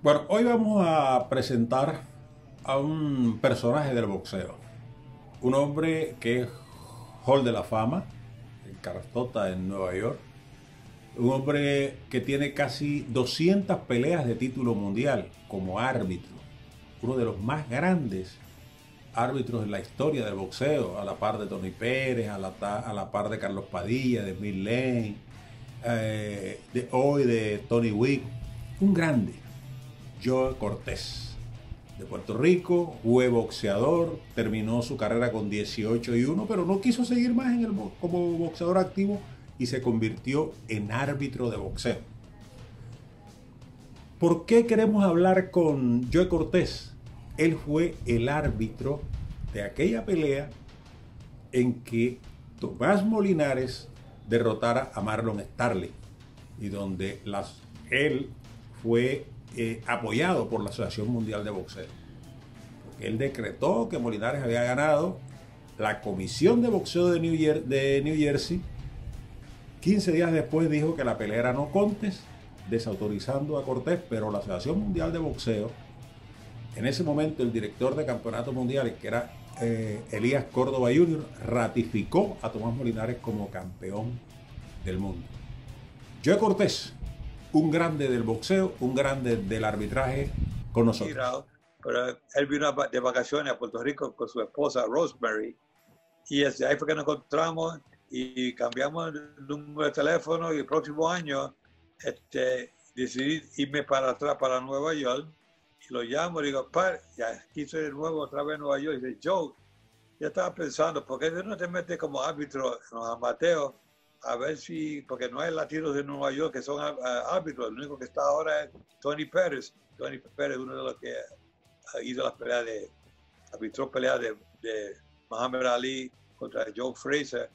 Bueno, hoy vamos a presentar a un personaje del boxeo. Un hombre que es Hall de la Fama, en Cartota, en Nueva York. Un hombre que tiene casi 200 peleas de título mundial como árbitro. Uno de los más grandes árbitros en la historia del boxeo, a la par de Tony Pérez, a la, par de Carlos Padilla, de Bill Lane, eh, de hoy de Tony Wick. Un grande Joe Cortés, de Puerto Rico, fue boxeador, terminó su carrera con 18 y 1, pero no quiso seguir más en el, como boxeador activo y se convirtió en árbitro de boxeo. ¿Por qué queremos hablar con Joe Cortés? Él fue el árbitro de aquella pelea en que Tomás Molinares derrotara a Marlon Starling y donde las, él fue eh, apoyado por la Asociación Mundial de Boxeo. él decretó que Molinares había ganado la Comisión de Boxeo de New, de New Jersey. 15 días después dijo que la pelea era no contes, desautorizando a Cortés, pero la Asociación Mundial de Boxeo, en ese momento el director de campeonatos mundiales, que era eh, Elías Córdoba Jr., ratificó a Tomás Molinares como campeón del mundo. Joe Cortés un grande del boxeo, un grande del arbitraje con nosotros. Pero él vino de vacaciones a Puerto Rico con su esposa Rosemary y desde ahí fue que nos encontramos y cambiamos el número de teléfono y el próximo año este, decidí irme para atrás para Nueva York y lo llamo y digo, par, ya quise de nuevo otra vez en Nueva York y dice, Joe, ya estaba pensando, ¿por qué no te metes como árbitro en los amateos? A ver si, porque no hay latinos de Nueva York que son árbitros, el único que está ahora es Tony Pérez. Tony Pérez, uno de los que ha ido a las peleas de, arbitró peleas de, de Muhammad Ali contra Joe Fraser.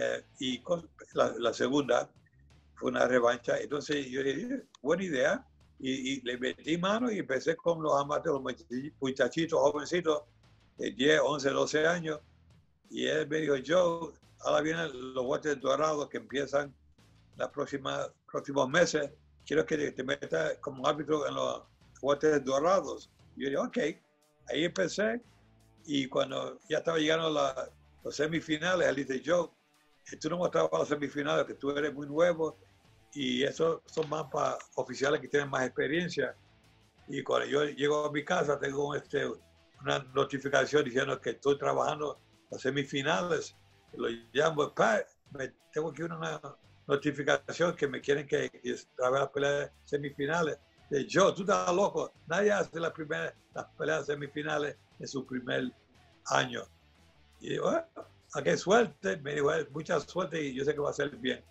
Eh, y la, segunda fue una revancha. Entonces yo dije, buena idea. Y, le metí mano y empecé con los amateurs, los muchachitos, jovencitos de 10, 11, 12 años. Y él me dijo, Joe, ahora vienen los guantes dorados que empiezan los próximos meses. Quiero que te metas como árbitro en los guantes dorados. Y yo dije, ok. Ahí empecé y cuando ya estaba llegando a los semifinales, él dice, yo, tú no mostrabas los semifinales, que tú eres muy nuevo y eso son más para oficiales que tienen más experiencia. Y cuando yo llego a mi casa, tengo este, una notificación diciendo que estoy trabajando las semifinales lo llamo, me tengo que una notificación que me quieren que, que trabaje las peleas semifinales. De yo, tú estás loco, nadie hace las primeras, las peleas semifinales en su primer año. Y digo, ah, ¿a qué suerte? Me dijo, mucha suerte y yo sé que va a ser bien.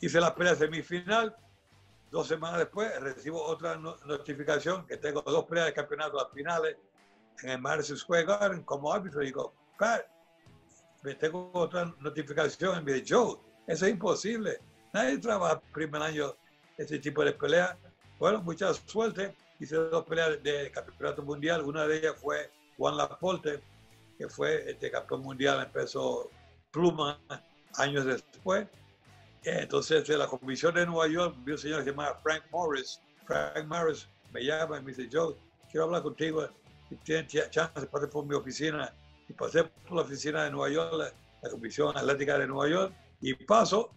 Hice la pelea semifinal, dos semanas después recibo otra notificación que tengo dos peleas de campeonato las finales en el Madison Square Garden como árbitro. Y digo, Pat, tengo otra notificación, me dice, Joe, eso es imposible. Nadie trabaja primer año este tipo de pelea. Bueno, mucha suerte. Hice dos peleas de campeonato mundial. Una de ellas fue Juan Laporte, que fue este campeón mundial en peso pluma años después. Entonces, de la comisión de Nueva York, vi un señor que se llama Frank Morris. Frank Morris me llama y me dice, Joe, quiero hablar contigo. Si tienes chance, pase por mi oficina y pasé por la oficina de Nueva York, la, Comisión Atlética de Nueva York, y paso,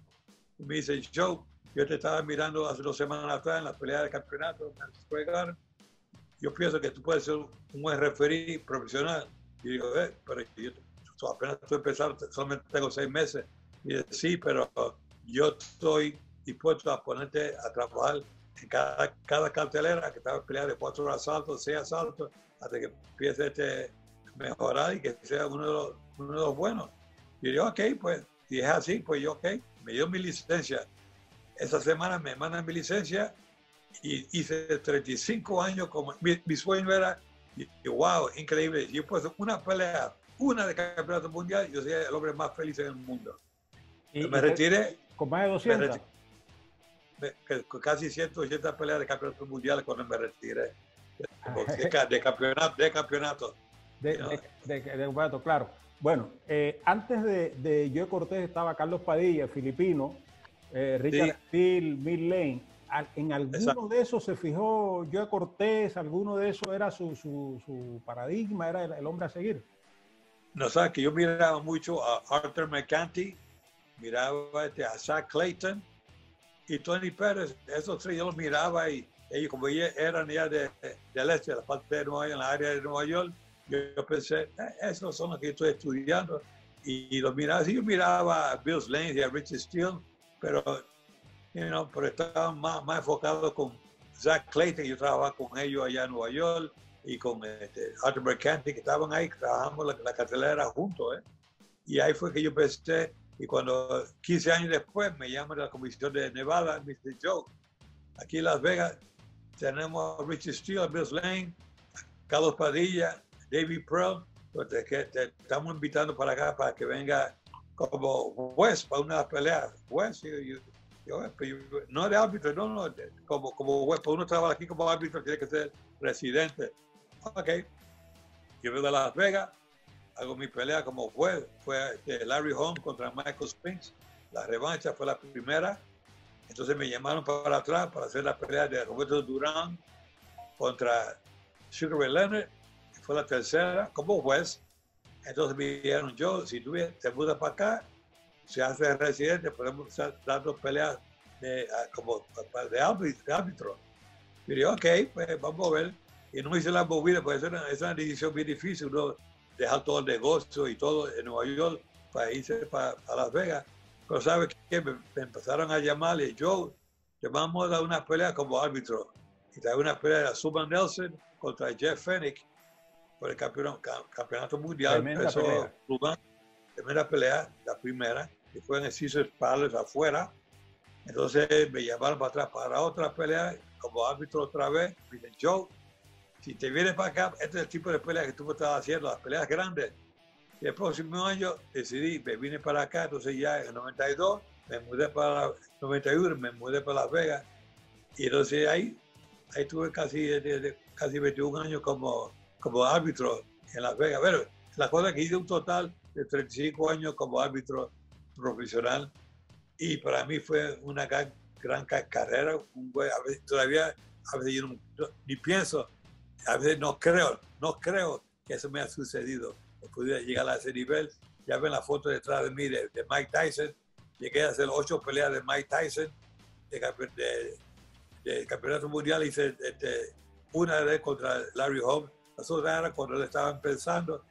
y me dice, Joe, yo te estaba mirando hace dos semanas atrás en la pelea de campeonato, yo pienso que tú puedes ser un buen referí profesional. Y digo, eh, pero yo apenas estoy empezando, solamente tengo seis meses. Y dice, sí, pero yo estoy dispuesto a ponerte a trabajar en cada, cada cartelera que estaba peleando de cuatro asaltos, seis asaltos, hasta que empiece este, mejorar y que sea uno de los, uno de los buenos. Y yo, ok, pues, y es así, pues yo, ok, me dio mi licencia. Esa semana me mandan mi licencia y hice 35 años como mi, sueño era, y, wow, increíble. Yo pues una pelea, una de campeonato mundial, yo soy el hombre más feliz en el mundo. ¿Y, me retiré. Con más de 200. con casi 180 peleas de campeonato mundial cuando me retiré. De, de campeonato, de campeonato. De, de, de, claro. Bueno, eh, antes de, de Joe Cortés estaba Carlos Padilla, filipino, eh, Richard sí. Steel, Lane. ¿En alguno de esos se fijó Joe Cortés? ¿Alguno de esos era su, su, paradigma? ¿Era el, hombre a seguir? No, sabes que yo miraba mucho a Arthur McCanty, miraba este, a Zach Clayton y Tony Pérez. Esos tres yo los miraba y ellos, como ellos eran ya de, del este, de la parte de Nueva York, en la área de Nueva York, yo, pensé, eh, esos son los que estoy estudiando. Y, los miraba, yo miraba a Bill Lane y a Richard Steele, pero you know, pero estaban más, más enfocados con Zach Clayton, yo trabajaba con ellos allá en Nueva York, y con este, Arthur Mercanti, que estaban ahí, trabajamos la, la cartelera juntos. ¿eh? Y ahí fue que yo empecé, y cuando 15 años después me llaman de la Comisión de Nevada, me dice, Joe, aquí en Las Vegas tenemos a Richie Steele, a Bill Lane, Carlos Padilla, David Pearl, pues que estamos invitando para acá para que venga como juez para una pelea. Juez, pues, no de árbitro, no, no, como, como juez, pues uno trabaja aquí como árbitro, tiene que ser residente. Ok, yo vengo de Las Vegas, hago mi pelea como juez, fue este, Larry Holmes contra Michael Spinks, la revancha fue la primera, entonces me llamaron para atrás para hacer la pelea de Roberto Durán contra Sugar Ray Leonard, fue la tercera como juez, entonces me dijeron, yo, si tú te mudas para acá, se hace residente, podemos dar dos peleas de, ah, como de árbitro. Y yo, ok, pues vamos a ver. Y no hice la movida, pues es una, es una decisión bien difícil, uno dejar todo el negocio y todo en Nueva York para irse para, Las Vegas. Pero ¿sabes qué? Me, empezaron a llamarle, yo, llamamos a una pelea como árbitro. Y trae una pelea de Suman Nelson contra Jeff Fennick por el campeonato, mundial. Tremenda pelea. primera pelea, la primera que fue en el Caesars Palace afuera. Entonces me llamaron para atrás para otra pelea, como árbitro otra vez. Me dicen, Joe, si te vienes para acá, este es el tipo de pelea que tú me estabas haciendo, las peleas grandes. Y el próximo año decidí, me vine para acá, entonces ya en el 92 me mudé para 91, me mudé para Las Vegas. Y entonces ahí, ahí tuve casi, casi 21 años como, como árbitro en Las Vegas. Pero la cosa es que hice un total de 35 años como árbitro profesional y para mí fue una gran, gran carrera. Un a veces, todavía a veces yo ni pienso, a veces no creo, no creo que eso me ha sucedido. No pudiera llegar a ese nivel. Ya ven la foto detrás de mí de, Mike Tyson. Llegué a hacer ocho peleas de Mike Tyson de, de, campeonato mundial. Hice este, una vez contra Larry Holmes. Eran cuando él estaba empezando.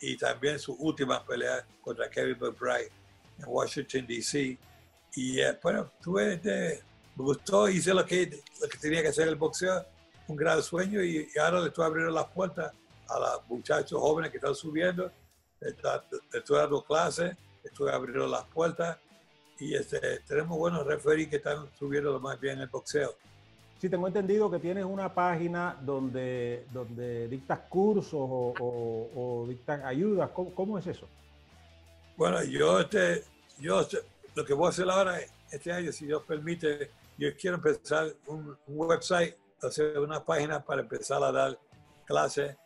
Y también su última pelea contra Kevin McBride en Washington, D.C. Y eh, bueno, tuve, este, me gustó, hice lo que, lo que tenía que hacer el boxeo, un gran sueño y, ahora le estoy abriendo las puertas a los muchachos jóvenes que están subiendo. estoy dando clases, estoy abriendo las puertas y este, tenemos buenos referees que están subiendo más bien el boxeo. Sí, tengo entendido que tienes una página donde, donde dictas cursos o, o, dictas ayudas. ¿Cómo, es eso? Bueno, yo, este, yo lo que voy a hacer ahora, este año, si Dios permite, yo quiero empezar un, website, hacer una página para empezar a dar clases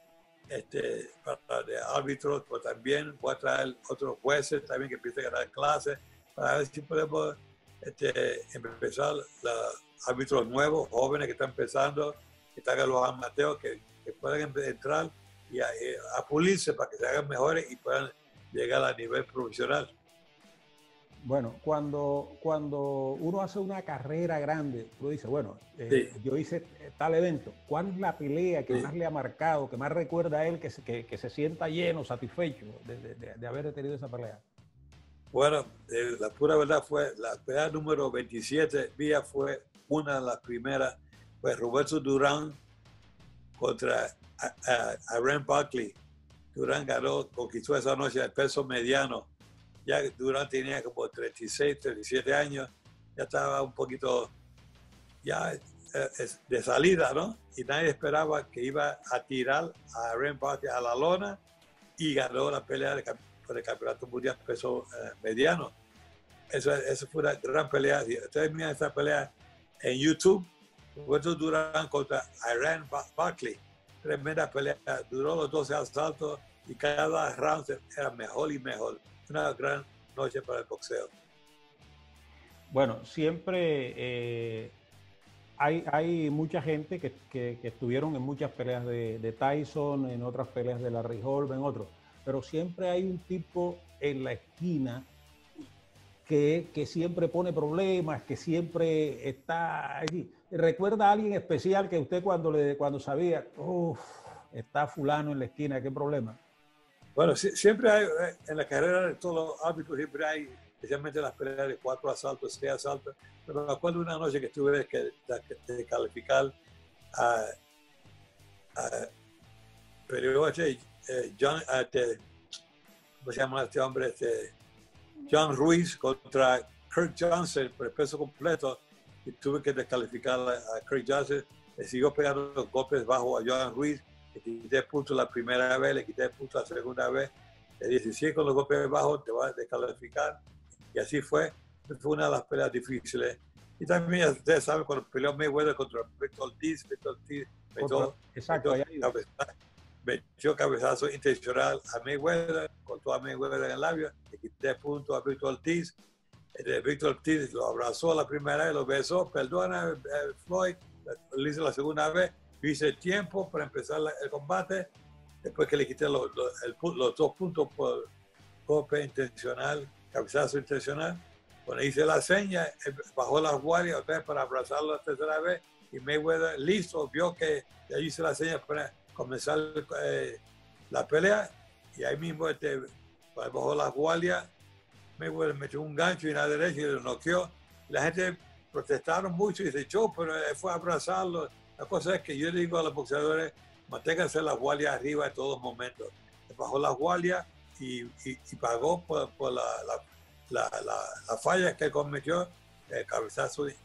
este, para de árbitros, pero también voy a traer otros jueces también que empiecen a dar clases para ver si podemos este, empezar los árbitros nuevos, jóvenes que están empezando, que están los amateurs, que, que puedan entrar y a, a, pulirse para que se hagan mejores y puedan llegar a nivel profesional. Bueno, cuando, cuando uno hace una carrera grande, uno dice, bueno, eh, yo hice tal evento, ¿cuál es la pelea que más le ha marcado, que más recuerda a él que se, que, se sienta lleno, satisfecho de, haber tenido esa pelea? Bueno, eh, la pura verdad fue, la pelea número 27 vía fue una de las primeras, fue Roberto Durán contra Aaron Buckley. Durán ganó, conquistó esa noche el peso mediano. Ya Durán tenía como 36, 37 años, ya estaba un poquito ya eh, de salida, ¿no? Y nadie esperaba que iba a tirar a Ren a la lona y ganó la pelea por el campeonato mundial peso eh, mediano. Eso, eso, fue una gran pelea. Ustedes miran esa pelea en YouTube. Roberto Durán contra Iran Buckley. Tremenda pelea. Duró los 12 asaltos y cada round era mejor y mejor. Una gran noche para el boxeo. Bueno, siempre eh, hay, hay mucha gente que, que, estuvieron en muchas peleas de, de, Tyson, en otras peleas de la Holm, en otros, pero siempre hay un tipo en la esquina que, que, siempre pone problemas, que siempre está allí. ¿Recuerda a alguien especial que usted cuando, le, cuando sabía, uff, está fulano en la esquina, qué problema? Bueno, siempre hay, eh, en la carrera de todos los árbitros, siempre hay, especialmente en las peleas de cuatro asaltos, seis asaltos. Pero me acuerdo una noche que tuve que, de calificar a, a pero eh, John, este, ¿cómo se llama este hombre? Este, John Ruiz contra Kirk Johnson por el peso completo y tuve que descalificar a, Kirk Johnson. Le siguió pegando los golpes bajo a John Ruiz. Le quité puntos la primera vez, le quité puntos la segunda vez. Le dije, si con los golpes bajos te vas a descalificar. Y así fue. Fue una de las peleas difíciles. Y también ustedes saben cuando peleó Mayweather contra Victor Ortiz, Victor Ortiz Exacto, metió, cabezazo, intencional a Mayweather, cortó a Mayweather en el labio, le quité puntos a Victor Ortiz. Víctor Ortiz lo abrazó la primera vez, lo besó, perdona eh, Floyd, lo hice la segunda vez, hice tiempo para empezar el combate, después que le quité los, dos puntos por golpe intencional, cabezazo intencional, cuando hice la seña, eh, bajó las guardias para abrazarlo la tercera vez y Mayweather listo, vio que ya hice la seña para comenzar eh, la pelea y ahí mismo este, bajó las guardias Mayweather metió un gancho y la derecha y lo noqueó. La gente protestaron mucho y dice, yo, pero fue a abrazarlo. La cosa es que yo le digo a los boxeadores, manténganse las guardias arriba en todos momentos. Bajó las guardias y, y, pagó por, por la, la, la, falla que cometió, el cabezazo eh,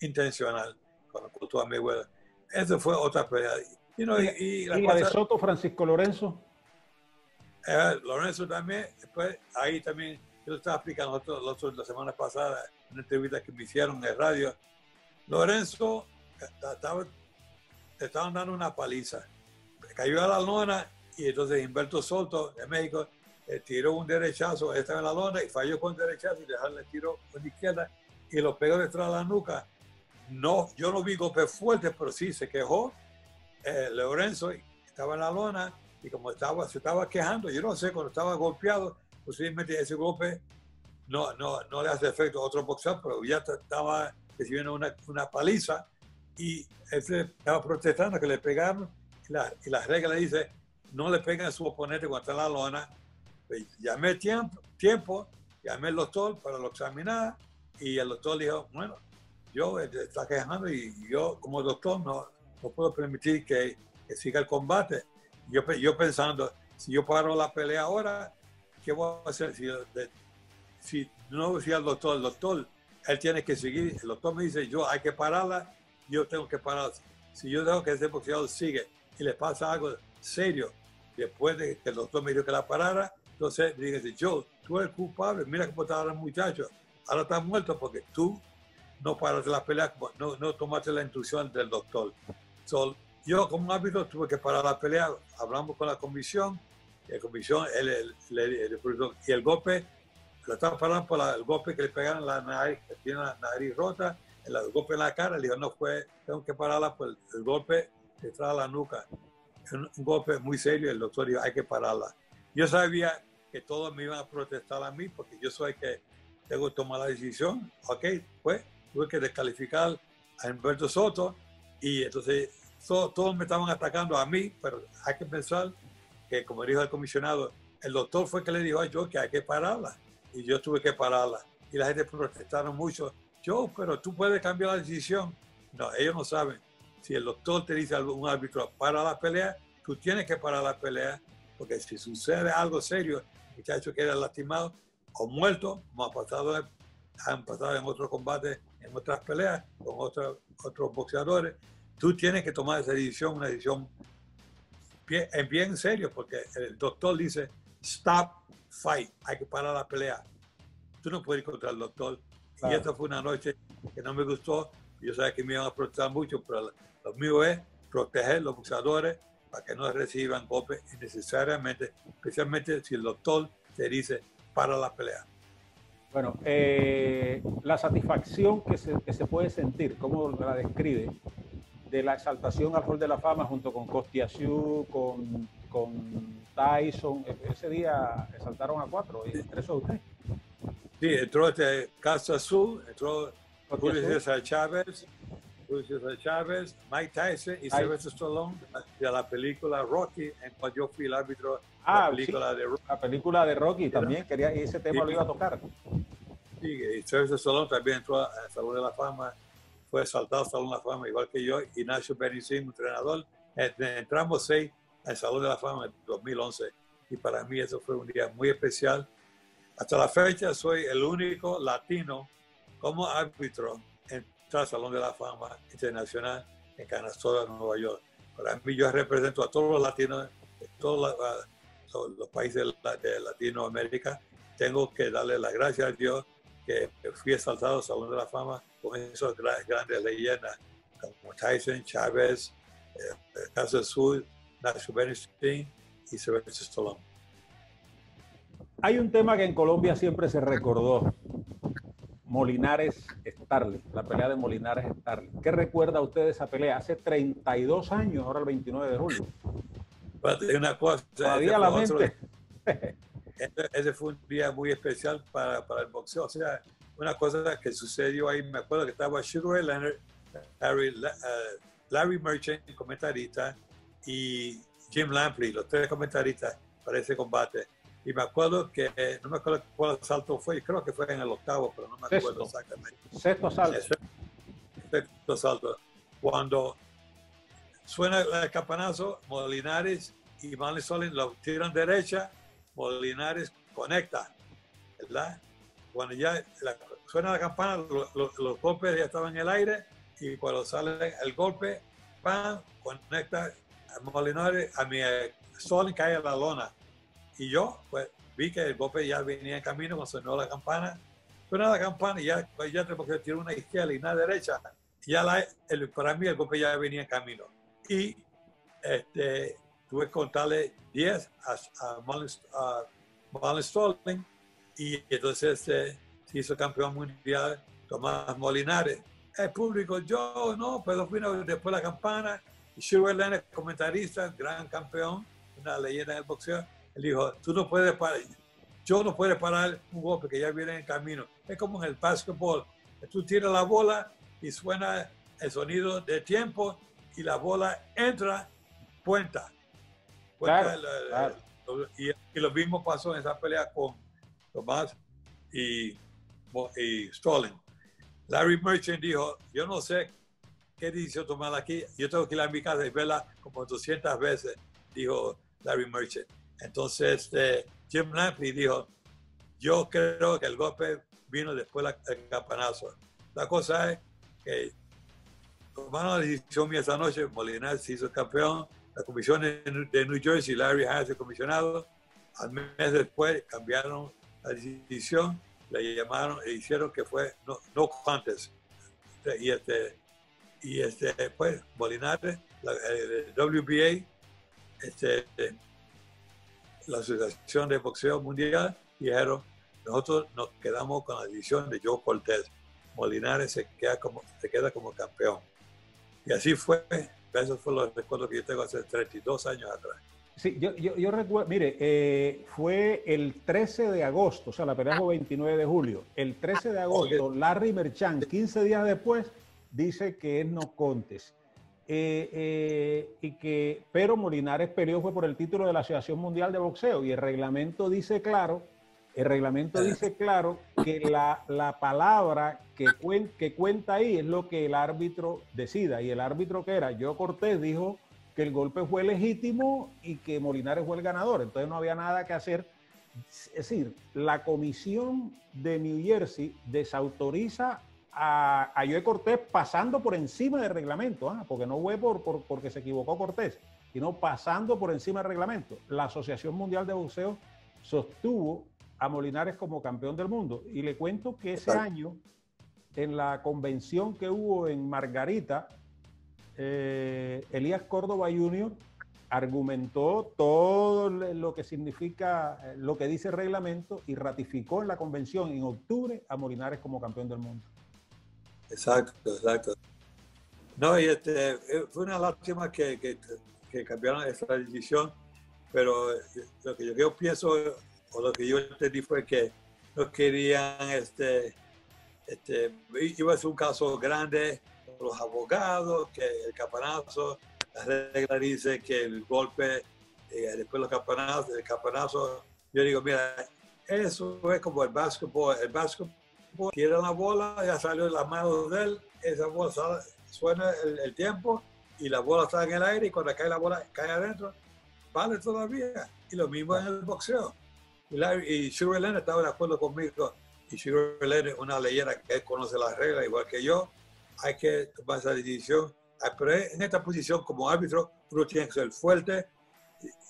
intencional cuando cultó a Mayweather. Eso fue otra pelea. Y, y, la, de Soto, Francisco Lorenzo? Eh, Lorenzo también, después ahí también, yo estaba explicando la semana pasada, en una entrevista que me hicieron en radio, Lorenzo estaba, estaban dando una paliza, cayó a la lona y entonces Humberto Soto de México le tiró un derechazo, estaba en la lona y falló con derechazo y le tiró con izquierda y lo pegó detrás de la nuca. No, yo no vi golpes fuertes, pero sí se quejó. Eh, Lorenzo estaba en la lona y como estaba, se estaba quejando, yo no sé, cuando estaba golpeado, posiblemente ese golpe no, no, no le hace efecto a otro boxeador, pero ya estaba recibiendo una, una paliza y él estaba protestando que le pegaron y la, y la regla dice no le peguen a su oponente cuando está en la lona. Pues, llamé tiempo, tiempo, llamé al doctor para lo examinar y el doctor dijo, bueno, yo está quejando y yo como doctor no, no puedo permitir que, siga el combate yo, yo pensando, si yo paro la pelea ahora, ¿qué voy a hacer? Si, si no decía el doctor, el doctor, él tiene que seguir, el doctor me dice, yo hay que pararla, yo tengo que parar. Si yo dejo que ese boxeador sigue y le pasa algo serio, después de que el doctor me dijo que la parara, entonces dígase, yo, tú eres culpable, mira cómo está ahora el muchacho, ahora está muerto porque tú no paraste la pelea, no, no tomaste la instrucción del doctor. So, yo como árbitro tuve que parar la pelea, hablamos con la comisión, y la comisión, el, y el golpe, lo estaba parando por el golpe que le pegaron la nariz, que tiene la nariz rota, el, golpe en la cara, le dijo, no fue, tengo que pararla por el, golpe detrás de la nuca. Un, un, golpe muy serio, el doctor dijo, hay que pararla. Yo sabía que todos me iban a protestar a mí, porque yo soy el que tengo que tomar la decisión. Ok, pues tuve que descalificar a Humberto Soto, y entonces todos me estaban atacando a mí, pero hay que pensar que, como dijo el comisionado, el doctor fue que le dijo a yo que hay que pararla y yo tuve que pararla. Y la gente protestaron mucho. Yo, pero tú puedes cambiar la decisión. No, ellos no saben. Si el doctor te dice a un árbitro, para la pelea, tú tienes que parar la pelea, porque si sucede algo serio, el muchacho queda lastimado o muerto, como ha pasado, han pasado en otros combates, en otras peleas, con otros, otros boxeadores, tú tienes que tomar esa decisión, una decisión bien, bien serio, porque el doctor dice, stop fight, hay que parar la pelea. Tú no puedes ir contra el doctor. Y esta fue una noche que no me gustó. Yo sabía que me iban a protestar mucho, pero lo mío es proteger los boxeadores para que no reciban golpes innecesariamente, especialmente si el doctor te dice para la pelea. Bueno, eh, la satisfacción que se, que se, puede sentir, ¿cómo la describe? De la exaltación al Hall de la Fama junto con Costiasiu, con, con Tyson. E, ese día exaltaron a cuatro, y entre esos usted. Sí, entró este Casa Azul, entró Julio César Chávez, Julio César Chávez, Mike Tyson y Sylvester Stallone de la película Rocky, en cual yo fui el árbitro ah, la película de Rocky. La película de Rocky también, quería, ese tema lo iba a tocar. Sí, y Sylvester Stallone también entró al Salón de la Fama, fue saltado al Salón de la Fama, igual que yo, y Nacho Benicín, entrenador. Entramos seis al Salón de la Fama en 2011, y para mí eso fue un día muy especial. Hasta la fecha soy el único latino como árbitro en el Salón de la Fama Internacional en Canastora, Nueva York. Para mí yo represento a todos los latinos de todos los países de Latinoamérica. Tengo que darle las gracias a Dios que fui exaltado al Salón de la Fama con esos grandes leyendas como Tyson, Chávez, eh, Casa Sur, Nacho Bernstein y Sylvester Stallone. Hay un tema que en Colombia siempre se recordó. Molinares Starling, la pelea de Molinares Starling. ¿Qué recuerda usted de esa pelea? Hace 32 años, ahora el 29 de julio. Una cosa, Todavía la mente. ese, fue un día muy especial para, para, el boxeo. O sea, una cosa que sucedió ahí, me acuerdo que estaba Sugar Leonard, Larry, uh, Larry Merchant, comentarista, y Jim Lampley, los tres comentaristas para ese combate. Y me acuerdo que, no me acuerdo cuál salto fue, creo que fue en el octavo, pero no me acuerdo exactamente. Sexto salto. Sexto salto. Cuando suena el campanazo, Molinares y Manly Solin lo tiran derecha, Molinares conecta, ¿verdad? Cuando ya suena la campana, los golpes ya estaban en el aire y cuando sale el golpe, ¡pam! conecta a Molinares, a mi Solin cae a la lona y yo, pues, vi que el golpe ya venía en camino cuando sonó la campana. Suena la campana y ya, pues, ya tenemos que tirar una izquierda y una derecha. Y ya la, el, para mí el golpe ya venía en camino. Y este, tuve que contarle 10 a, a, Marlon, Stalling y entonces este, se hizo campeón mundial Tomás Molinares. El público, yo no, pero vino después la campana. Y Shirley Leonard, comentarista, gran campeón, una leyenda del boxeo él dijo, tú no puedes parar, yo no puedo parar un golpe que ya viene en camino. Es como en el básquetbol. Tú tiras la bola y suena el sonido de tiempo y la bola entra, cuenta. Y, lo mismo pasó en esa pelea con Tomás y, y Stalin. Larry Merchant dijo, yo no sé qué decisión tomar aquí, yo tengo que ir a mi casa y verla como 200 veces, dijo Larry Merchant. Entonces este, Jim Lampley dijo, yo creo que el golpe vino después del campanazo. La cosa es que tomaron la decisión esa noche, Molinar se hizo campeón, la comisión de New Jersey, Larry Harris, el comisionado, al mes después cambiaron la decisión, le llamaron e hicieron que fue no, no contest. Y este, y este, pues, Molinar, la, el WBA, este, la Asociación de Boxeo Mundial dijeron, nosotros nos quedamos con la decisión de Joe Cortés. Molinares se queda como, se queda como campeón. Y así fue. Eso fue los recuerdos que yo tengo hace 32 años atrás. Sí, yo, yo, yo recuerdo, mire, eh, fue el 13 de agosto, o sea, la pelea fue 29 de julio. El 13 de agosto, Larry Merchant, 15 días después, dice que es no contes. Eh, eh, y que, pero Molinares peleó fue por el título de la Asociación Mundial de Boxeo y el reglamento dice claro, el reglamento dice claro que la, la palabra que, que cuenta ahí es lo que el árbitro decida y el árbitro que era, yo Cortés dijo que el golpe fue legítimo y que Molinares fue el ganador, entonces no había nada que hacer. Es decir, la comisión de New Jersey desautoriza a, a Joe Cortés pasando por encima del reglamento, ¿ah? porque no fue por, porque se equivocó Cortés, sino pasando por encima del reglamento. La Asociación Mundial de Boxeo sostuvo a Molinares como campeón del mundo. Y le cuento que ese año, en la convención que hubo en Margarita, eh, Elías Córdoba Jr. argumentó todo lo que significa, eh, lo que dice el reglamento y ratificó en la convención en octubre a Molinares como campeón del mundo. Exacto, exacto. No, y este, eh, fue una lástima que, que, que cambiaron esa decisión, pero lo que yo pienso, o lo que yo entendí fue que no querían, este, este, iba a ser un caso grande, los abogados, que el campanazo, la regla dice que el golpe, eh, después los campanazos, el campanazo, yo digo, mira, eso es como el básquetbol, el básquetbol tira la bola, ya salió de las manos de él, esa bola suena el, tiempo y la bola está en el aire y cuando cae la bola cae adentro, vale todavía. Y lo mismo en el boxeo. Y, y Sugar Leonard estaba de acuerdo conmigo. Y Sugar Leonard es una leyenda que conoce las reglas igual que yo. Hay que tomar esa decisión. Ah, pero en esta posición como árbitro, uno tiene que ser fuerte,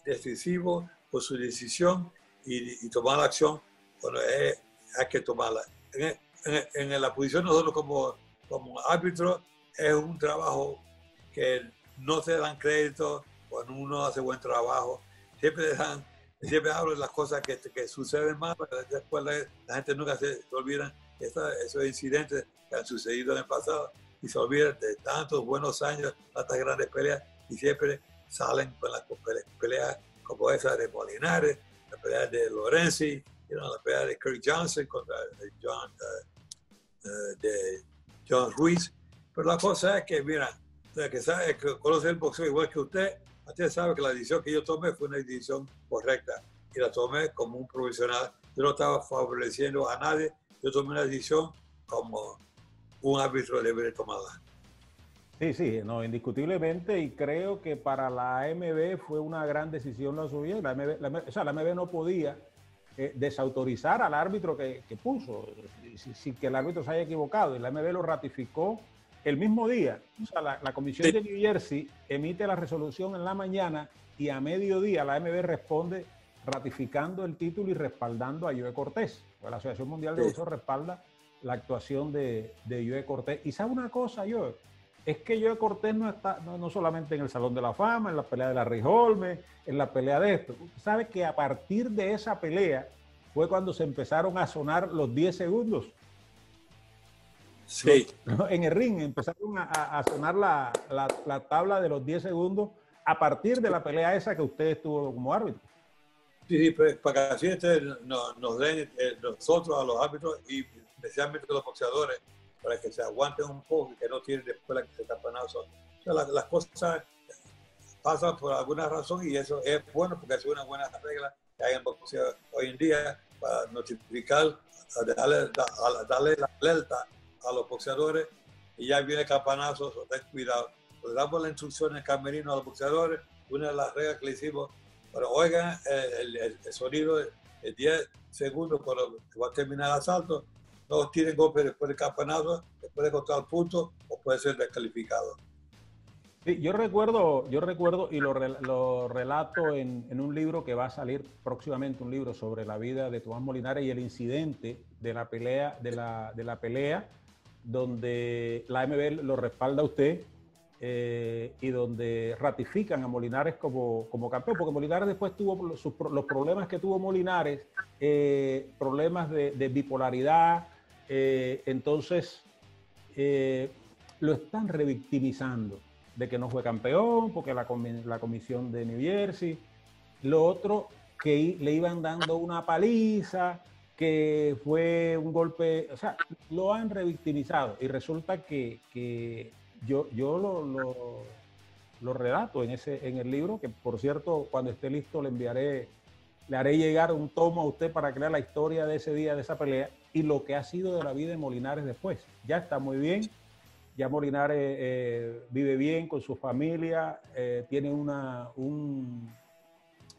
decisivo por su decisión y, tomar la acción cuando hay que tomarla. En, en, la posición nosotros como, como árbitro es un trabajo que no se dan crédito cuando uno hace buen trabajo. Siempre dan, siempre hablo de las cosas que, que suceden mal, pero después la, gente nunca se, olvida esos incidentes que han sucedido en el pasado y se olvidan de tantos buenos años, tantas grandes peleas y siempre salen con las peleas como esa de Molinares, la pelea de Lorenzi, la pelea de Kirk Johnson contra John, uh, uh, de John Ruiz. Pero la cosa es que, mira, que sabe, que conoce el boxeo igual que usted, usted sabe que la decisión que yo tomé fue una decisión correcta y la tomé como un profesional. Yo no estaba favoreciendo a nadie, yo tomé una decisión como un árbitro debe tomarla. Sí, sí, no, indiscutiblemente, y creo que para la AMB fue una gran decisión la suya. La AMB, o sea, la AMB no podía eh, desautorizar al árbitro que, puso, sin que el árbitro se haya equivocado, y la AMB lo ratificó el mismo día, o sea, la, Comisión de New Jersey emite la resolución en la mañana y a mediodía la AMB responde ratificando el título y respaldando a Joe Cortés. la Asociación Mundial de Boxeo respalda la actuación de, de Joe Cortés. Y sabe una cosa, Joe, es que Joe Cortés no está no, solamente en el Salón de la Fama, en la pelea de la Rijolme, en la pelea de esto. sabe que a partir de esa pelea fue cuando se empezaron a sonar los 10 segundos Sí. En el ring empezaron a, sonar la, la, tabla de los 10 segundos a partir de la pelea esa que usted estuvo como árbitro. Sí, sí, pues, para que así este, nos den eh, nosotros a los árbitros y especialmente a los boxeadores para que se aguanten un poco y que no tienen después la que se tapanazo. O sea, las, cosas pasan por alguna razón y eso es bueno porque es una buena regla que hay en boxeo hoy en día para notificar, darle, darle la alerta a los boxeadores y ya viene campanazo, ten cuidado. Le damos la instrucción en camerino a los boxeadores, una de las reglas que le hicimos, pero oigan el, sonido de 10 segundos cuando va a terminar el asalto, no tienen golpe después del campanazo, después de contar puntos o puede ser descalificado. Yo recuerdo, yo recuerdo y lo, lo relato en, en, un libro que va a salir próximamente, un libro sobre la vida de Tomás Molinares y el incidente de la pelea, de la, de la pelea donde la AMB lo respalda a usted eh, y donde ratifican a Molinares como, como, campeón, porque Molinares después tuvo los problemas que tuvo Molinares, eh, problemas de, bipolaridad, eh, entonces lo están revictimizando de que no fue campeón, porque la, la comisión de New Jersey, lo otro que le iban dando una paliza, que fue un golpe, o sea, lo han revictimizado y resulta que, que yo, yo lo, lo, lo, en, ese, en el libro, que por cierto, cuando esté listo le enviaré, le haré llegar un tomo a usted para crear la historia de ese día, de esa pelea y lo que ha sido de la vida de Molinares después. Ya está muy bien, ya Molinares eh, vive bien con su familia, eh, tiene una, un,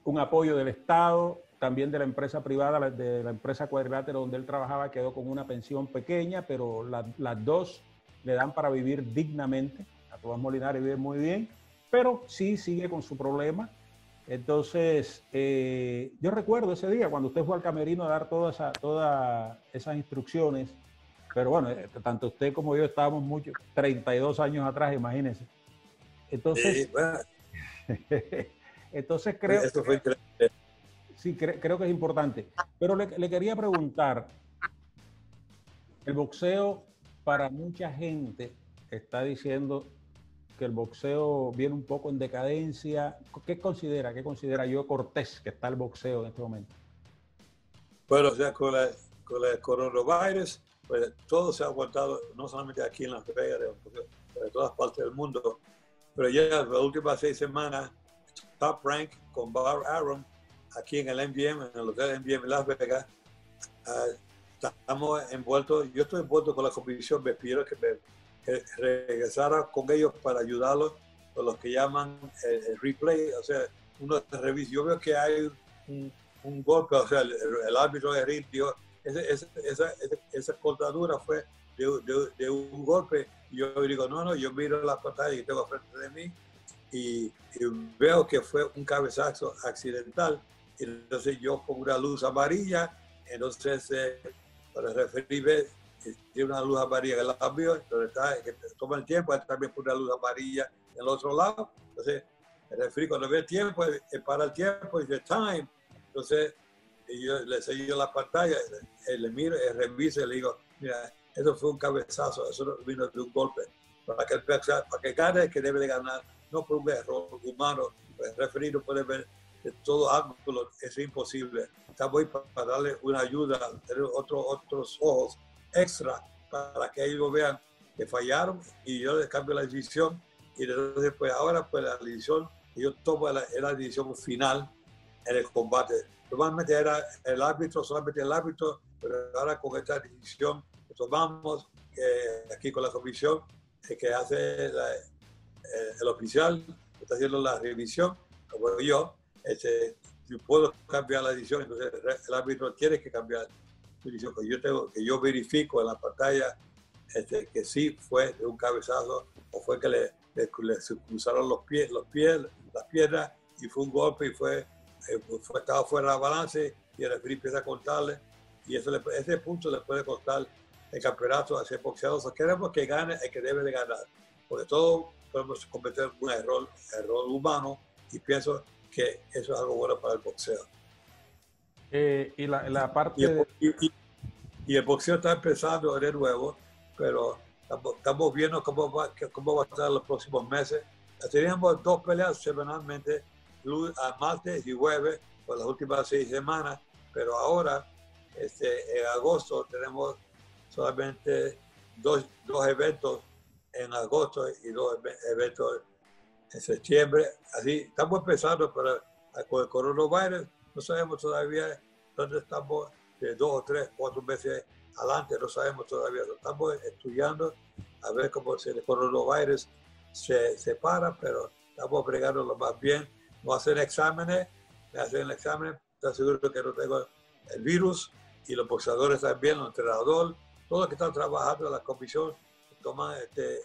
un apoyo del Estado, también de la empresa privada, de la empresa cuadrilátero donde él trabajaba, quedó con una pensión pequeña, pero las dos le dan para vivir dignamente. A Tomás Molinares vive muy bien, pero sí sigue con su problema. Entonces, eh, yo recuerdo ese día cuando usted fue al camerino a dar todas todas esas instrucciones, pero bueno, eh, tanto usted como yo estábamos mucho, 32 años atrás, imagínense. Entonces, Entonces creo, Eso fue increíble. Sí, cre- creo que es importante. Pero le, quería preguntar, el boxeo para mucha gente está diciendo que el boxeo viene un poco en decadencia. ¿Qué considera? ¿Qué considera yo Cortés que está el boxeo en este momento? Bueno, sea, con, el coronavirus, pues todo se ha aguantado, no solamente aquí en Las Vegas, de todas partes del mundo. Pero ya las últimas seis semanas, Top Rank con Bar Aaron, aquí en el MGM, en el hotel MGM Las Vegas, ah, estamos envueltos, yo estoy envuelto con la comisión, me pidieron que me regresara con ellos para ayudarlos con los que llaman el, replay, o sea, uno revisa. Yo veo que hay un, golpe, o sea, el, árbitro de ese- ese- esa, esa, esa cortadura fue de, un golpe. Yo digo, no, no, yo miro la pantalla que tengo frente de mí y veo que fue un cabezazo accidental. Entonces yo pongo una luz amarilla, entonces eh, para eh, tiene una luz amarilla en el lado entonces está, toma el tiempo, también pone una luz amarilla en el otro lado. Entonces el referee cuando ve el tiempo, él para el tiempo dice time. Entonces yo le enseño la pantalla, él le miro, él revisa y le digo, mira, eso fue un cabezazo, eso no vino de un golpe. Para que, para que gane, que debe de ganar, no por un error humano. El referee no puede ver de todos ángulos, es imposible. Estamos ahí para, darle una ayuda, tener otro, otros ojos extra para que ellos vean que fallaron y yo les cambio la decisión y entonces pues ahora pues la decisión yo tomo la, la decisión final en el combate. Normalmente era el árbitro, solamente el árbitro, pero ahora con esta decisión que tomamos aquí con la comisión eh, que hace el oficial, que está haciendo la revisión, como yo, este, yo puedo cambiar la decisión, entonces el, árbitro tiene que cambiar su decisión, que yo, tengo, que yo verifico en la pantalla este, que sí fue de un cabezazo o fue que le, le- le cruzaron los pies, los pies, las piernas y fue un golpe y fue, eh, fue estaba fuera de balance y el referee empieza a contarle. Y eso le- ese punto le puede costar el campeonato a ese boxeador. Queremos que gane el que debe de ganar, porque todos podemos cometer un error, error humano y pienso que eso es algo bueno para el boxeo. Eh, y la, la parte Y el, y- y- el boxeo está empezando de nuevo, pero estamos, estamos viendo cómo va, cómo va a estar los próximos meses. Teníamos dos peleas semanalmente, lunes, a martes y jueves, por las últimas seis semanas, pero ahora, este, en agosto, tenemos solamente dos, dos eventos en agosto y dos eve- eventos en septiembre. Así, estamos empezando, pero ah, con el coronavirus no sabemos todavía dónde estamos de dos o tres, cuatro meses adelante, no sabemos todavía. Estamos estudiando a ver cómo si el coronavirus se separa, pero estamos bregando lo más bien. No hacen exámenes, me hacen el examen, estoy seguro que no tengo el virus y los boxeadores también, los entrenadores, todos los que están trabajando en la comisión toman este,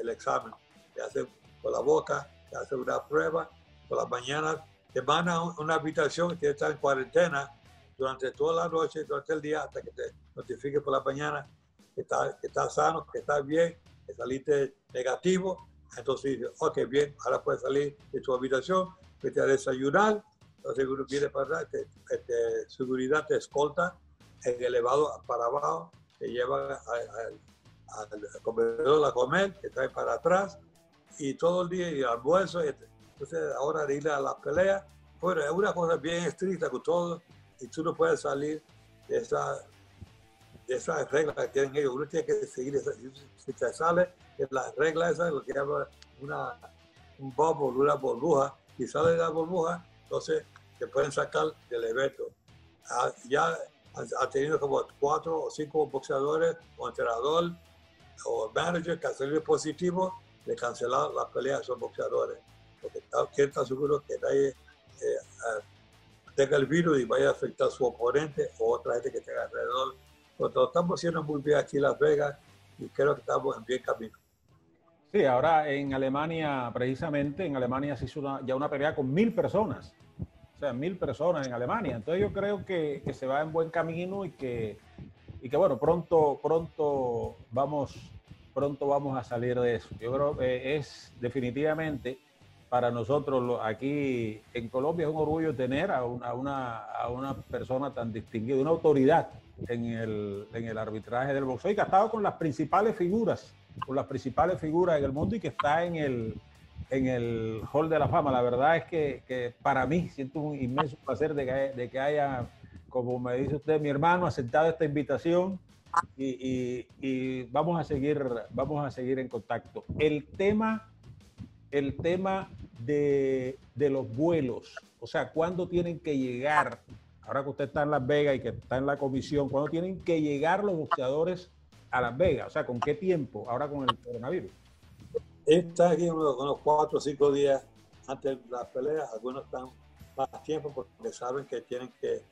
el, examen, te hacen por la boca, te hacen una prueba, por la mañana te mandan a una habitación que está en cuarentena durante toda la noche, durante el día, hasta que te notifique por la mañana que estás que está sano, que estás bien, que saliste negativo. Entonces dices, ok, bien, ahora puedes salir de tu habitación, vete a desayunar. Entonces uno viene para atrás, te, te- seguridad te escolta en el elevado para abajo, te lleva al, comedor a comer, que trae para atrás, y todo el día y almuerzo. y Entonces ahora ir a las peleas, bueno, es una cosa bien estricta con todo, y tú no puedes salir de esa de esas reglas que tienen ellos. Uno tiene que seguir esas. Si te sale de las reglas esas, lo que llama una, un bubble, una burbuja, y sale de la burbuja, entonces te pueden sacar del evento. Ah, ya ha, ha tenido como cuatro o cinco boxeadores o entrenador o manager que han salido positivo de cancelar las peleas de esos boxeadores. Porque está, quieren estar seguro que nadie eh, tenga el virus y vaya a afectar a su oponente o otra gente que tenga alrededor. Pero lo estamos haciendo muy bien aquí en Las Vegas y creo que estamos en bien camino. Sí, ahora en Alemania, precisamente, en Alemania se hizo una- ya una pelea con mil personas. O sea, mil personas en Alemania. Entonces yo creo que, que se va en buen camino y que, y que bueno, pronto, pronto vamos, pronto vamos a salir de eso. Yo creo que es definitivamente para nosotros aquí en Colombia es un orgullo tener a una, a una, persona tan distinguida, una autoridad en el, en el arbitraje del boxeo y que ha estado con las principales figuras, con las principales figuras en el mundo y que está en el, en el Hall de la Fama. La verdad es que, que para mí siento un inmenso placer de que, de que haya, como me dice usted, mi hermano, aceptado esta invitación y, y, y vamos, a seguir, vamos a seguir en contacto. El tema el tema de, los vuelos, o sea, cuándo tienen que llegar, ahora que usted está en Las Vegas y que está en la comisión, cuándo tienen que llegar los boxeadores a Las Vegas, o sea, con qué tiempo, ahora con el coronavirus. Están aquí unos, cuatro o cinco días antes de la pelea, algunos están más tiempo porque saben que tienen que,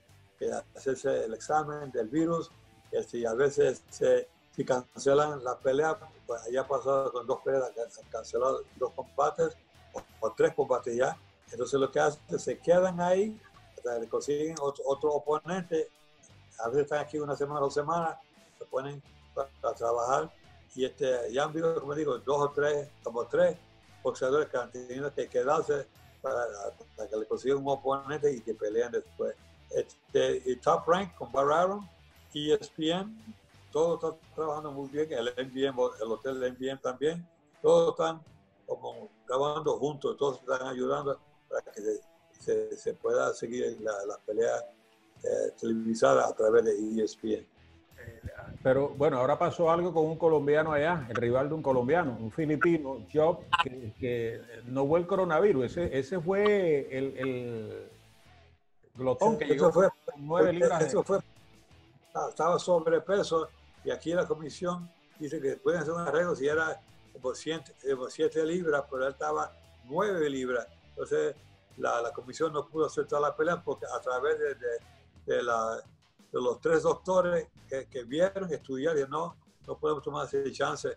hacerse el examen del virus, y si a veces se si cancelan la pelea, pues ha pasado con dos peleas, han cancelado dos combates o, tres combates ya. Entonces lo que hacen es se quedan ahí, hasta que consiguen otro, otro, oponente. A veces están aquí una semana o dos semanas, se ponen para, trabajar y este, ya han visto, como digo, dos o tres, como tres boxeadores que han tenido que quedarse para, que le consigan un oponente y que peleen después. Este, y Top Rank con Barron, ESPN, todos están trabajando muy bien, el MGM, el hotel del MGM también, todos están como trabajando juntos, todos están ayudando para que se, se, pueda seguir la, la pelea eh, televisada a través de ESPN. Pero bueno, ahora pasó algo con un colombiano allá, el rival de un colombiano, un filipino, Job, que, no fue el coronavirus, ese, ese fue el, el glotón que llegó fue, nueve libras. Eso fue, estaba sobrepeso y aquí la comisión dice que pueden hacer un arreglo si era como 7 libras, pero él estaba 9 libras. Entonces la, la, comisión no pudo aceptar la pelea porque a través de, de, de los tres doctores que, que vieron, estudiaron, no, no podemos tomar ese chance.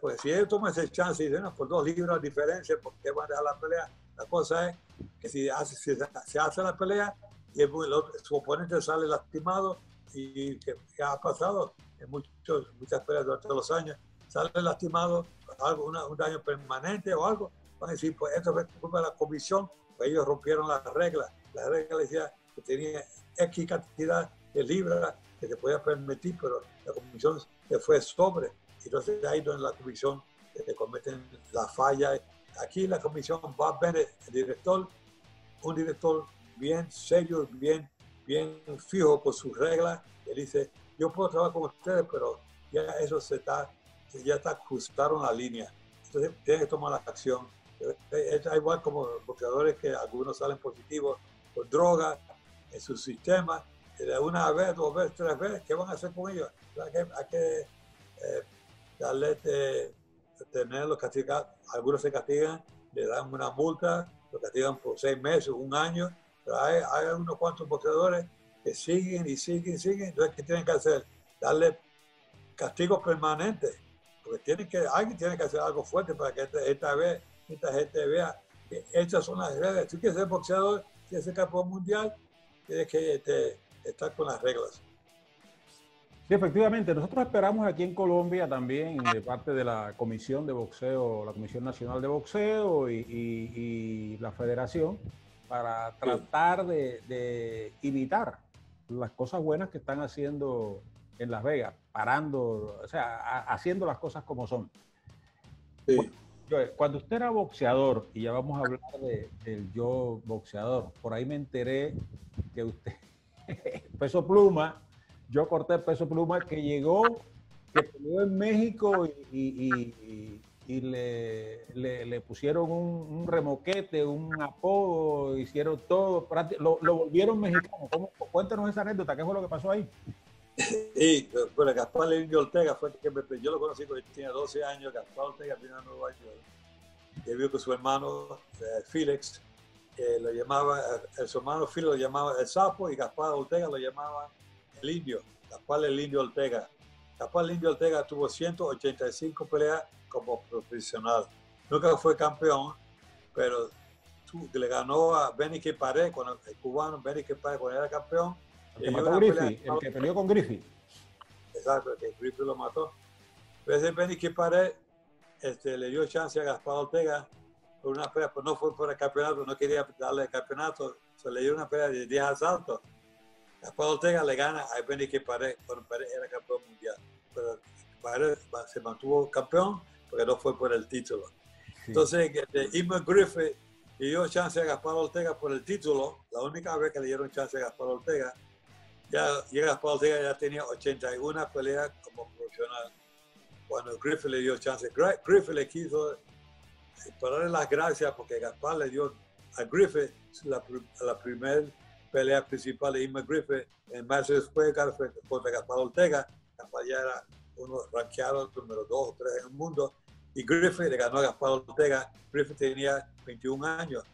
Pues si ellos toman ese chance y dicen, no, por dos libras de diferencia, ¿por qué van a dejar la pelea? La cosa es que si, hace, si se hace la pelea y su oponente sale lastimado y que, ha pasado, en muchos, muchas peleas durante los años, sale lastimado, algo, un daño permanente o algo, van a decir, pues esto fue culpa de la comisión, pues ellos rompieron las reglas. La regla decía que tenía X cantidad de libras que se podía permitir, pero la comisión se fue sobre. Entonces ahí donde la comisión eh, cometen la falla. Aquí la comisión va a ver el director, un director bien serio, bien, bien fijo con sus reglas. Él dice, yo puedo trabajar con ustedes, pero ya eso se está, ya está ajustaron la línea. Entonces tienen que tomar la acción. Es igual como boxeadores que algunos salen positivos por droga en su sistema, una vez, dos veces, tres veces, ¿qué van a hacer con ellos? Hay que, hay que eh, darle, tenerlos castigados. Algunos se castigan, le dan una multa, lo castigan por seis meses, un año, hay, hay unos cuantos boxeadores que siguen y siguen y siguen. Entonces, ¿qué tienen que hacer? Darle castigo permanente. Porque tienen que, alguien tiene que hacer algo fuerte para que esta, vez esta gente vea que estas son las reglas. Si quieres ser boxeador, quieres ser campeón mundial, tienes que este, estar con las reglas. Sí, efectivamente. Nosotros esperamos aquí en Colombia también, de parte de la Comisión de Boxeo, la Comisión Nacional de Boxeo y, la Federación, para tratar de, de, imitar las cosas buenas que están haciendo en Las Vegas, parando, o sea, haciendo las cosas como son. Cuando usted era boxeador, y ya vamos a hablar del yo boxeador, por ahí me enteré que usted, peso pluma, yo corté peso pluma, que llegó, que peleó en México y, y le, le, pusieron un, remoquete, un apodo, hicieron todo, lo, lo volvieron mexicano. ¿Cómo? Cuéntanos esa anécdota, ¿qué fue lo que pasó ahí? Sí, bueno, Gaspar Indio Ortega fue el que me, yo lo conocí cuando tenía 12 años, Gaspar Ortega vino a Nueva York, y vio que su hermano eh, Félix lo llamaba, eh, su hermano Félix lo llamaba el sapo y Gaspar Ortega lo llamaba el indio, Gaspar el indio Ortega. Gaspar el indio Ortega tuvo 185 peleas como profesional. Nunca fue campeón, pero le ganó a Benny Paré, cuando el cubano Benny Paré, cuando era campeón. El que mató Griffith, el que peleó con Griffith. Exacto, el que Griffith lo mató. Entonces Benny Paré este, le dio chance a Gaspar Ortega por una pelea, pues no fue por el campeonato, no quería darle el campeonato, se le dio una pelea de 10 asaltos. Gaspar Ortega le gana a Benny Pared cuando Pared era campeón mundial. Pero Pared se mantuvo campeón porque no fue por el título. Entonces, Ima Griffith le dio chance a Gaspar Ortega por el título, la única vez que le dieron chance a Gaspar Ortega. Ya, ya Gaspar Ortega ya tenía 81 peleas como profesional. Cuando Griffith le dio chance, Griffith le quiso para darle las gracias porque Gaspar le dio a Griffith la, la primera pelea principal de Ima Griffith en Madison Square Garden contra Gaspar Ortega. Gaspar ya era uno rankeado número 2 o 3 en el mundo y Griffith le ganó a Gaspar Ortega. Griffith tenía 21 años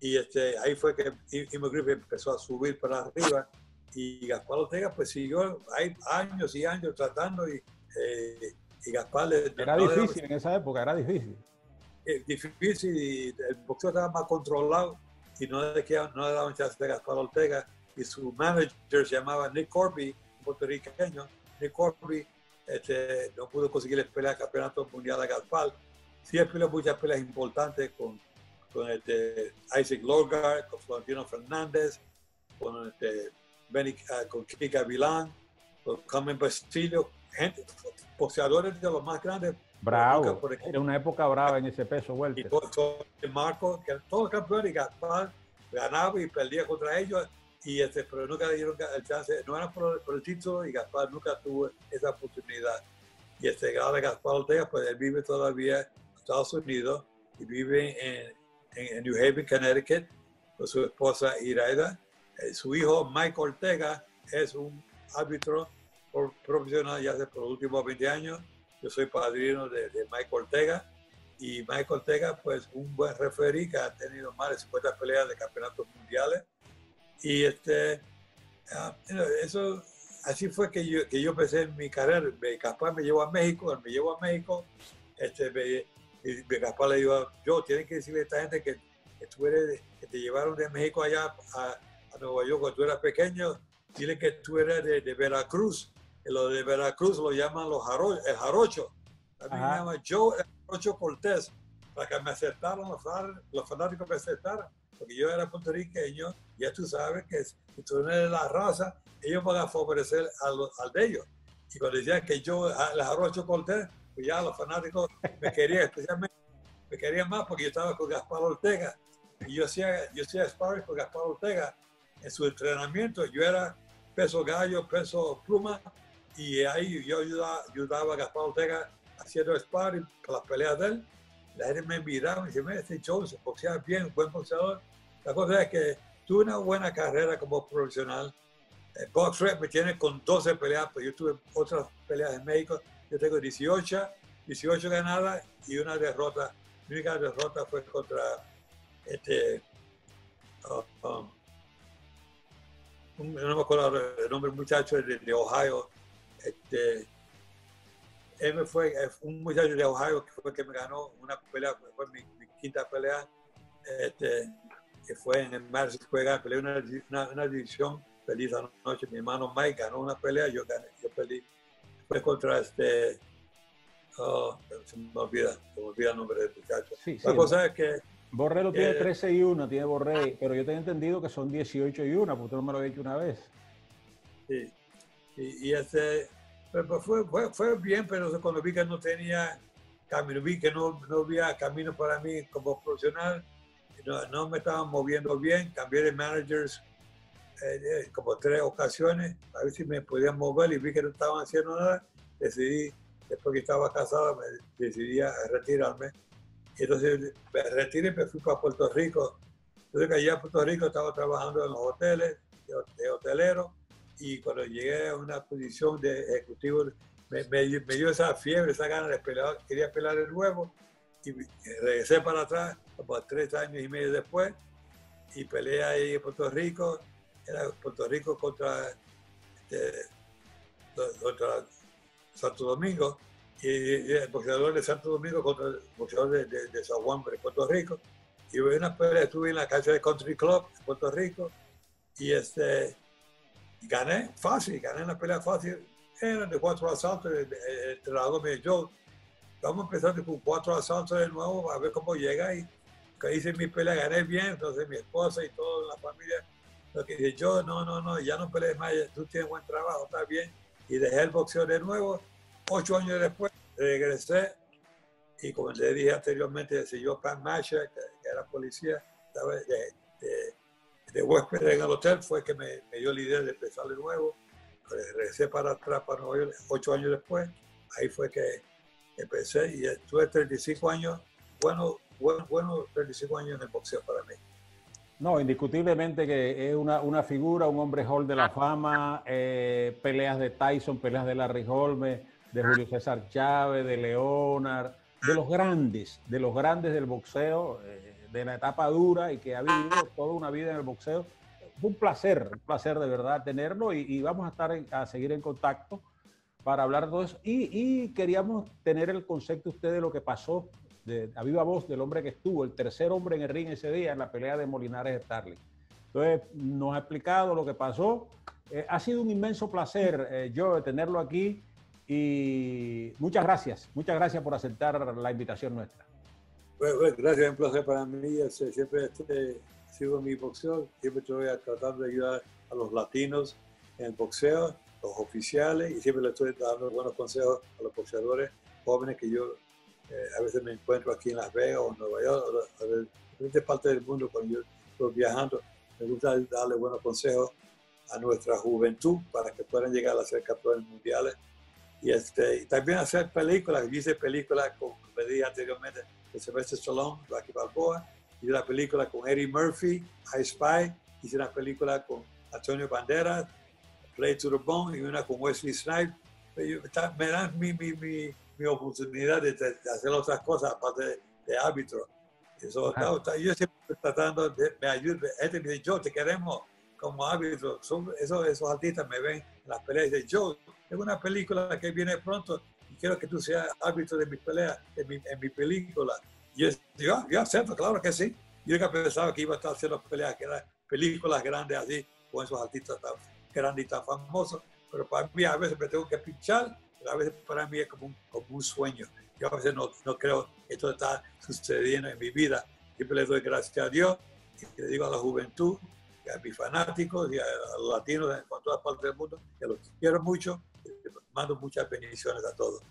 y este, ahí fue que Ima Griffith empezó a subir para arriba y Gaspar Ortega pues siguió hay años y años tratando y, eh, y Gaspar le, Era difícil en esa época, era difícil. Es difícil y el boxeo estaba más controlado y no le, no le daban chance a Gaspar Ortega y su manager se llamaba Nick Corby, puertorriqueño. Nick Corby este, no pudo conseguir el pelea campeonato mundial a Gaspar. Sí peleó muchas peleas importantes con, con este, Isaac Lorgar, con Florentino Fernández, con, este, Benny, uh, con Kika Vilán, con Carmen Bastillo, gente, boxeadores de los más grandes. Bravo, era una época brava en ese peso, vuelta. Y todo, todo, el marco, que todos campeones, Gaspar ganaba y perdía contra ellos y este, pero nunca le dieron el chance, no era por, el título y Gaspar nunca tuvo esa oportunidad. Y este, ahora Gaspar Ortega, pues él vive todavía en Estados Unidos y vive en, en, New Haven, Connecticut, con su esposa Iraida. Eh, su hijo Mike Ortega es un árbitro profesional ya hace por los últimos 20 años. Yo soy padrino de, de Mike Ortega y Mike Ortega, pues un buen referee que ha tenido más de 50 peleas de campeonatos mundiales y este, ah, eso, así fue que yo, que yo empecé en mi carrera. Gaspar me llevó a México, me llevó a México, este, me, y Gaspar le dijo, yo, tienen que decirle a esta gente que, que, tú eres, que te llevaron de México allá a, a, Nueva York cuando tú eras pequeño, dile que tú eres de, de Veracruz. Y lo de Veracruz lo llaman los jaro, el jarocho. A mí me llama Joe el jarocho Cortés, para que me aceptaran, los, los fanáticos me aceptaran porque yo era puertorriqueño, ya tú sabes que si tú no eres la raza, ellos van a favorecer al, al de ellos. Y cuando decían que yo les arrocho Cortés, pues ya los fanáticos me querían especialmente, me querían más porque yo estaba con Gaspar Ortega. Y yo hacía, yo hacía sparring con Gaspar Ortega en su entrenamiento. Yo era peso gallo, peso pluma, y ahí yo ayudaba, ayudaba a Gaspar Ortega haciendo sparring con las peleas de él la gente me miraba y me decía, este se boxea bien, buen boxeador. La cosa es que tuve una buena carrera como profesional. El Box me tiene con 12 peleas, pero yo tuve otras peleas en México. Yo tengo 18, 18 ganadas y una derrota. Mi única derrota fue contra este, uh, um, no me acuerdo el nombre del muchacho de, de Ohio, este, él fue un muchacho de Ohio que fue el que me ganó una pelea, fue mi, quinta pelea, este, que fue en el Madison Square peleé una, una, división, feliz anoche, mi hermano Mike ganó una pelea, yo gané, yo peleé, fue contra este, oh, se me olvida, se me olvida el nombre del muchacho. Sí, La cosa es que... Borrero tiene 13 y 1, tiene Borré, pero yo tenía entendido que son 18 y 1, porque tú no me lo habías dicho una vez. Sí, y, y este pues fue, fue, bien, pero cuando vi que no tenía camino, vi que no, no había camino para mí como profesional, no, no me estaban moviendo bien, cambié de managers eh, eh, como tres ocasiones, a ver si me podían mover y vi que no estaban haciendo nada, decidí, después que estaba casado, me decidí retirarme. Entonces me retiré y me fui para Puerto Rico. Entonces allá en Puerto Rico estaba trabajando en los hoteles, de hotelero, y cuando llegué a una posición de ejecutivo, me, dio esa fiebre, esa gana de pelear, quería pelear de nuevo y regresé para atrás, como tres años y medio después, y peleé ahí en Puerto Rico, era Puerto Rico contra, este, Santo Domingo, y, el boxeador de Santo Domingo contra el boxeador de, de, San Juan de Puerto Rico. Y una pelea, estuve en la cancha de Country Club de Puerto Rico, y este gané fácil, gané la pelea fácil. Eran de cuatro asaltos, el, entrenador me dijo, vamos a empezar con cuatro asaltos de nuevo a ver cómo llega y, que hice mi pelea, gané bien, entonces mi esposa y toda la familia, lo que dije, yo, no, no, no, ya no pelees más, tú tienes buen trabajo, está bien, y dejé el boxeo de nuevo, ocho años después regresé, y como le dije anteriormente, el señor Pan Masha, que, era policía, estaba de, huésped en el hotel, fue que me, dio la idea de empezar de nuevo, regresé para atrás, para Nueva York, ocho años después, ahí fue que empecé y estuve 35 años, bueno, bueno, bueno 35 años en el boxeo para mí. No, indiscutiblemente que es una, una figura, un hombre hall de la fama, eh, peleas de Tyson, peleas de Larry Holmes, de Julio César Chávez, de Leonard, de los grandes, de los grandes del boxeo, eh, de la etapa dura y que ha vivido toda una vida en el boxeo. Fue un placer, un placer de verdad tenerlo y, vamos a estar a seguir en contacto para hablar de todo eso. Y, queríamos tener el concepto usted de lo que pasó, de, a viva voz del hombre que estuvo, el tercer hombre en el ring ese día en la pelea de Molinares Starling. Entonces, nos ha explicado lo que pasó. Eh, ha sido un inmenso placer, eh, yo, tenerlo aquí y muchas gracias, muchas gracias por aceptar la invitación nuestra. Bueno, gracias, un placer para mí. Siempre este, sigo mi boxeo, siempre estoy tratando de ayudar a los latinos en el boxeo los oficiales y siempre le estoy dando buenos consejos a los boxeadores jóvenes que yo eh, a veces me encuentro aquí en Las Vegas o en Nueva York o en diferentes partes del mundo cuando yo estoy viajando. Me gusta darle buenos consejos a nuestra juventud para que puedan llegar a ser campeones mundiales y, este, también hacer películas. Yo hice películas, como dije anteriormente, de Sylvester Stallone, Rocky Balboa, hice una película con Eddie Murphy, I Spy, hice una película con Antonio Banderas, Play to the Bone y una con Wesley Snipes. Me dan mi, mi, mi, mi oportunidad de, hacer otras cosas aparte de, árbitro. Eso, yo siempre tratando de me ayudar. Este me dice, yo te queremos como árbitro. Son, esos, esos artistas me ven en las peleas y dicen, yo, tengo una película que viene pronto quiero que tú seas árbitro de mis peleas, en mi, en mi película. Y yo digo, ah, yo acepto, claro que sí. Yo nunca pensaba que iba a estar haciendo peleas, que eran películas grandes así, con esos artistas grande y tan famoso, pero para mí a veces me tengo que pinchar, a veces para mí es como un, como un sueño. Yo a veces no, no creo que esto está sucediendo en mi vida. Siempre le doy gracias a Dios y le digo a la juventud, a mis fanáticos y a, los latinos en todas partes del mundo que los quiero mucho mando muchas bendiciones a todos.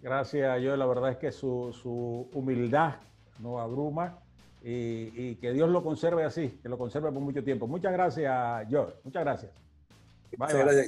Gracias, yo la verdad es que su, su humildad no abruma y, y, que Dios lo conserve así, que lo conserve por mucho tiempo. Muchas gracias, George. Muchas gracias. Bye, bye.